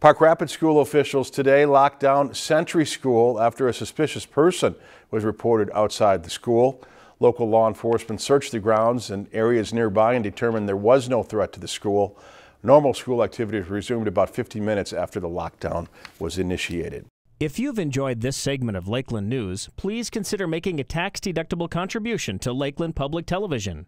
Park Rapids school officials today locked down Century School after a suspicious person was reported outside the school. Local law enforcement searched the grounds and areas nearby and determined there was no threat to the school. Normal school activities resumed about 15 minutes after the lockdown was initiated. If you've enjoyed this segment of Lakeland News, please consider making a tax-deductible contribution to Lakeland Public Television.